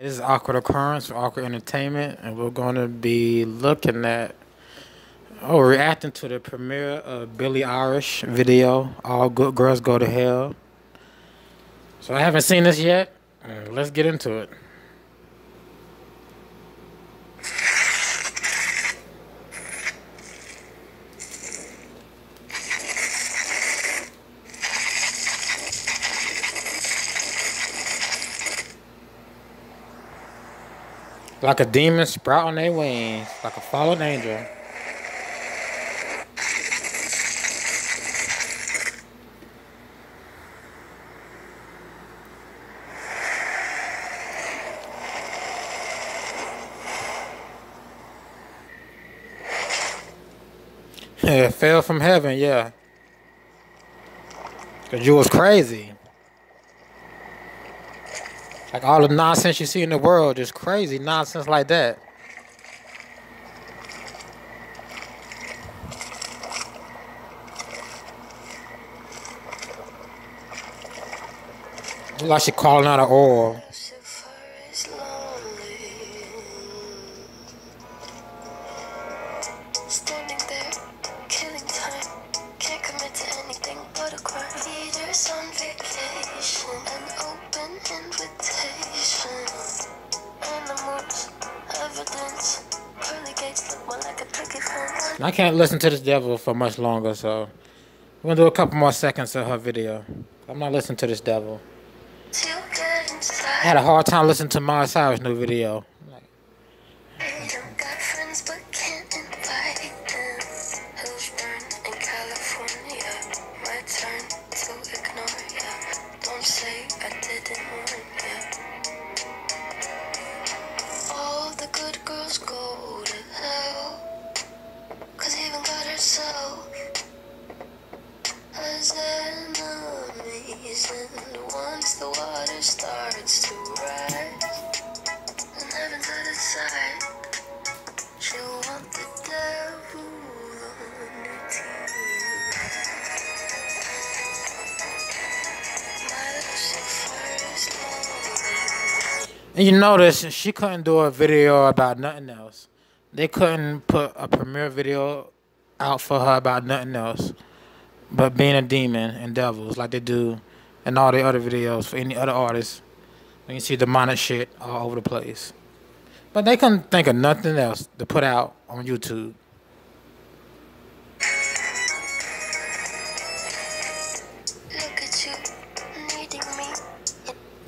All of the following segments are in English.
This is Awkward Occurrence for Awkward Entertainment, and we're going to be looking at, oh, reacting to the premiere of Billie Eilish video, All Good Girls Go to Hell. So I haven't seen this yet. Let's get into it. Like a demon sprouting their wings, like a fallen angel. Yeah, fell from heaven, yeah. Cause you was crazy. Like all the nonsense you see in the world is crazy nonsense like that. Like she calling out of oil. I can't listen to this devil for much longer, so we're gonna do a couple more seconds of her video. I'm not listening to this devil. I had a hard time listening to Miley Cyrus' new video. You notice she couldn't do a video about nothing else. They couldn't put a premiere video out for her about nothing else but being a demon and devils like they do and all the other videos for any other artists. You see demonic shit all over the place. But they couldn't think of nothing else to put out on YouTube.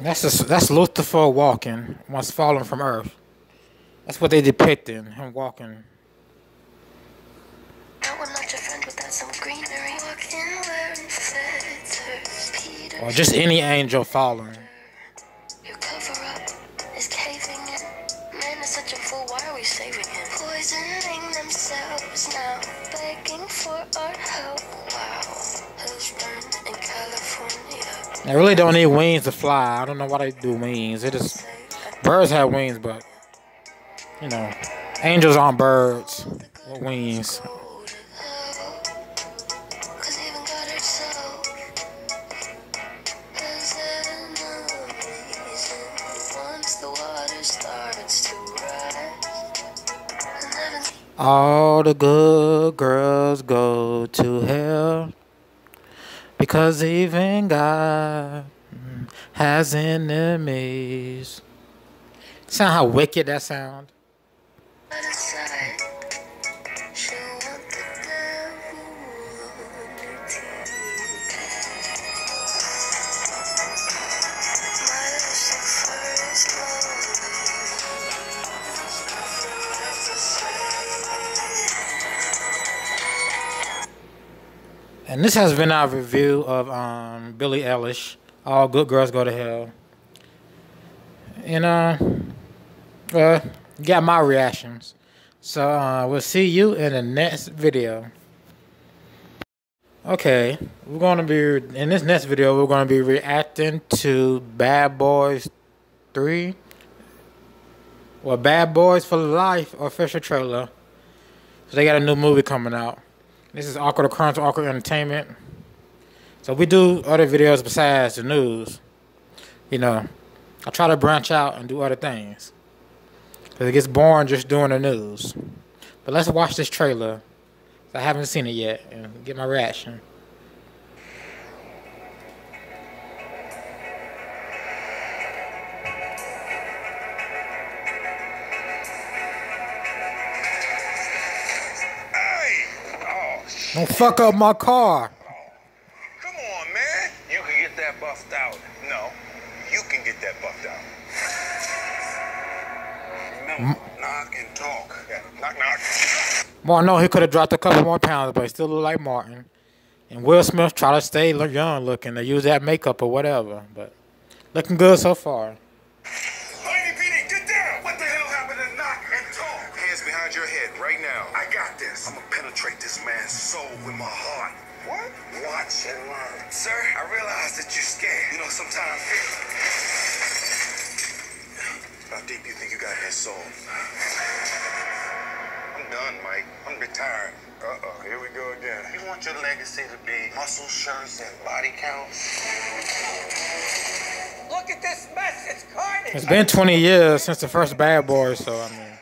That's just, that's Lucifer walking once fallen from Earth. That's what they depicting him walking. Or just any angel falling. Your cover up is caving in. Man is such a fool, why are we saving him? Poisoning themselves now, begging They really don't need wings to fly. I don't know why they do wings. It is birds have wings, but you know, angels aren't birds with wings. All the good girls go to hell because even God has enemies. Sound how wicked that sound? And this has been our review of um, Billie Eilish. All good girls go to hell. And uh, uh, got my reactions. So uh, we'll see you in the next video. Okay, we're gonna be in this next video. We're gonna be reacting to Bad Boys Three. or Bad Boys for Life official trailer. So they got a new movie coming out. This is Awkward Occurrence, Awkward Entertainment. So we do other videos besides the news. You know, I try to branch out and do other things. Because it gets boring just doing the news. But let's watch this trailer. I haven't seen it yet and get my reaction. Don't fuck up my car. come on, man. You can get that buffed out. No, you can get that buffed out. Remember, knock and talk. Yeah, knock, knock. Martin, no, he could have dropped a couple more pounds, but he still look like Martin. And Will Smith try to stay young looking. They use that makeup or whatever, but looking good so far. With my heart. What? Watch and learn. Sir, I realize that you're scared. You know, sometimes. How deep you think you got in his soul? I'm done, Mike. I'm retired. Uh-oh, here we go again. You want your legacy to be muscle shirts and body counts? Look at this mess. It's carnage. It's been 20 years since the first Bad Boys, so I mean,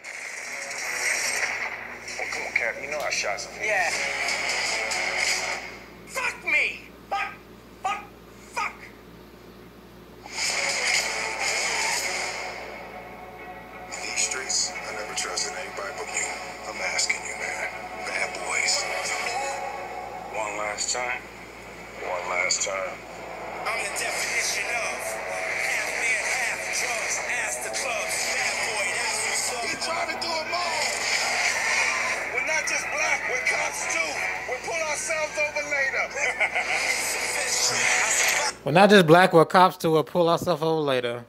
we're not just black, we're cops too. We'll pull ourselves over later.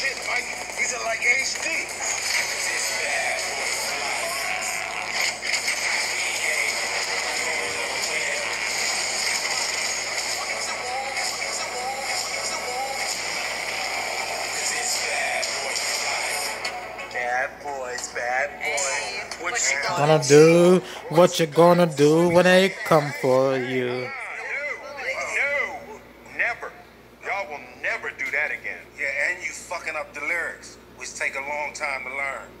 Shit, Mike. These are like HD. Bad boys. What you Gonna do what you gonna do when they come for you. No, no, never. Y'all will never do that again. Yeah, and you fucking up the lyrics, which take a long time to learn.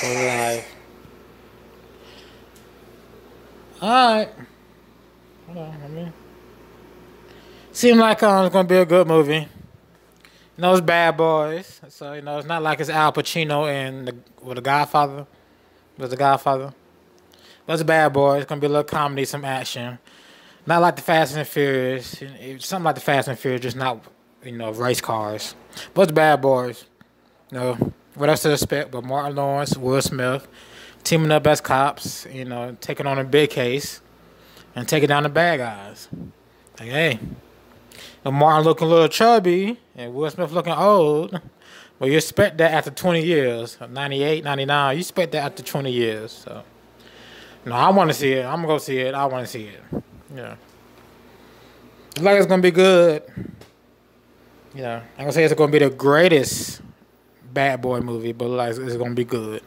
For life. Alright. Hold on, I mean. Seemed like um, it's gonna be a good movie. You know, it's Bad Boys, so you know it's not like it's Al Pacino and the with the Godfather. Was the Godfather? But it's Bad Boys. It's gonna be a little comedy, some action. Not like the Fast and Furious. It's something like the Fast and Furious, just not you know race cars. But it's Bad Boys. You know what else to expect? But Martin Lawrence, Will Smith, teaming up as cops. You know, taking on a big case and taking down the bad guys. Like, hey, and Martin looking a little chubby and Will Smith looking old. Well, you expect that after 20 years, 98, 99, you expect that after 20 years. So, no, I want to see it. I'm going to go see it. I want to see it. Yeah. Like it's going to be good. You know, I'm going to say it's going to be the greatest bad boy movie, but like it's going to be good.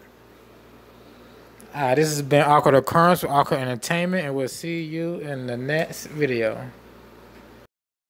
All right, this has been Awkward Occurrence with Awkward Entertainment, and we'll see you in the next video.